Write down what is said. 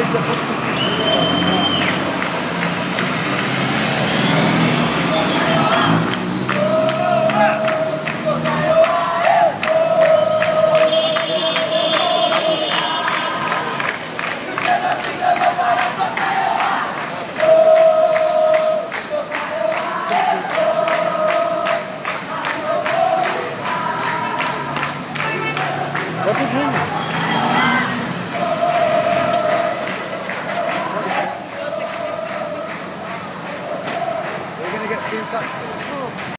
我不知 get two touchdowns.